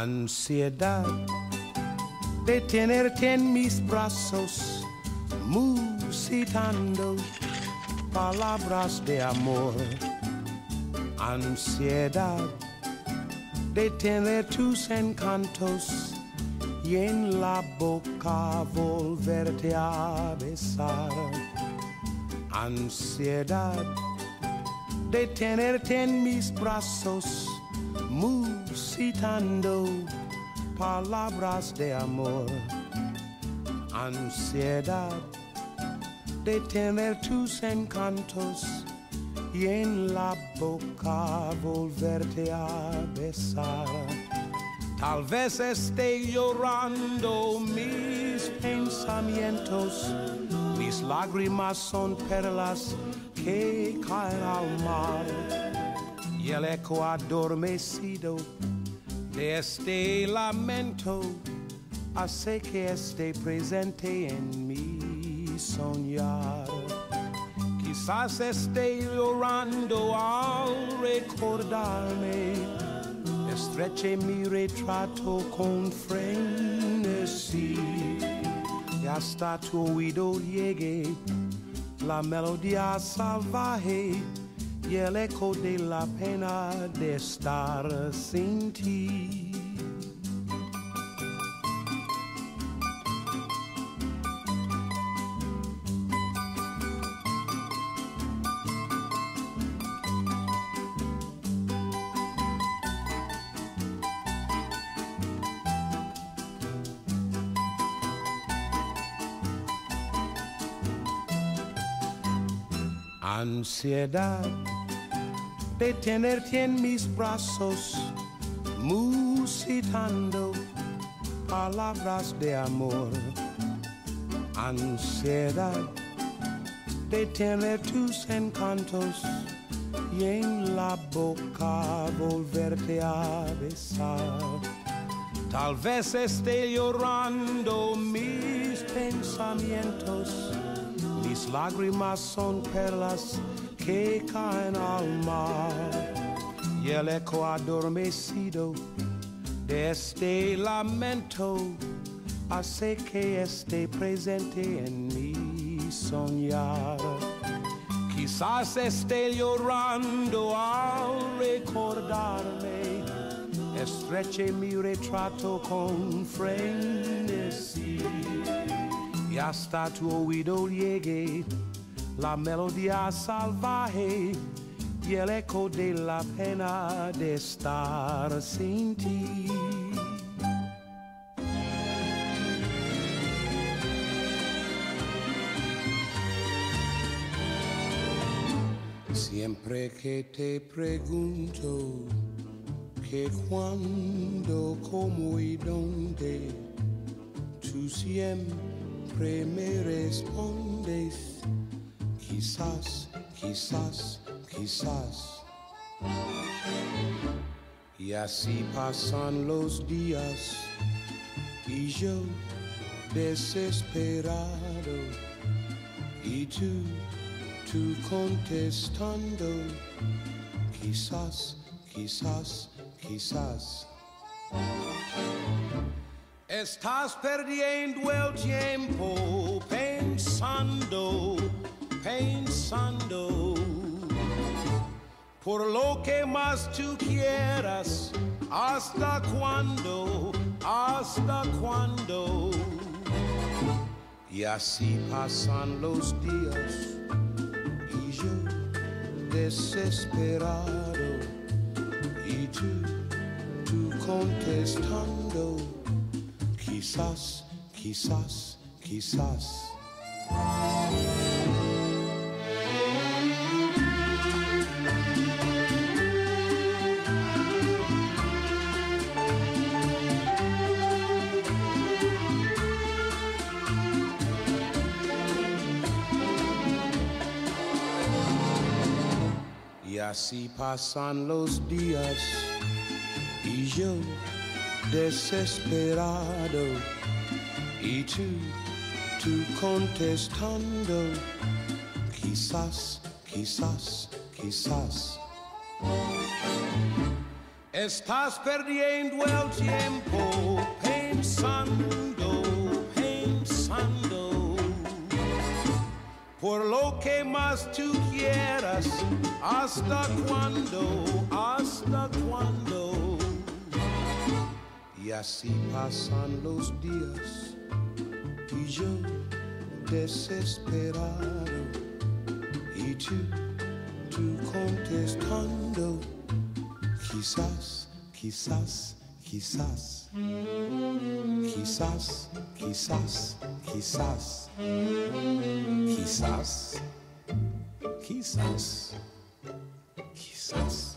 ansiedad de tenerte en mis brazos, musitando palabras de amor, ansiedad de tener tus encantos y en la boca volverte a besar, ansiedad de tenerte en mis brazos, musitando palabras de amor, ansiedad de tener tus encantos y en la boca volverte a besar. Tal vez esté llorando mis pensamientos, mis lágrimas son perlas que caen al mar y el eco adormecido este lamento hace que esté presente en mi soñar. Quizás esté llorando al recordarme, estreche mi retrato con frenesí. Y hasta tu oído llegue la melodía salvaje y el eco de la pena de estar sin ti. ansiedad de tenerte en mis brazos, musitando palabras de amor, ansiedad de tener tus encantos y en la boca volverte a besar. Tal vez esté llorando mis pensamientos mis lágrimas son perlas que caen al mar y el eco adormecido de este lamento. Hace que esté presente en mi soñar. Quizás esté llorando al recordarme, estreche mi retrato con frenesí. Y hasta tu oído llegue la melodía salvaje y el eco de la pena de estar sin ti. Siempre que te pregunto que cuándo, cómo y dónde, tú siempre me respondes, quizás, quizás, quizás. Y así pasan los días y yo desesperado y tú, tú contestando, quizás, quizás, quizás. Estás perdiendo el tiempo pensando, pensando por lo que más tú quieras. ¿Hasta cuándo? ¿Hasta cuándo? Y así pasan los días y yo desesperado y tú, tú contestando quizás, quizás, quizás. Así pasan los días y yo desesperado y tú, tú contestando, quizás, quizás, quizás. Estás perdiendo el tiempo pensando. Por lo que más tú quieras, hasta cuándo, hasta cuándo. Y así pasan los días y yo desesperado y tú, tú contestando. Quizás, quizás, quizás. Quizás, quizás, quizás. Quizás, quizás, quizás.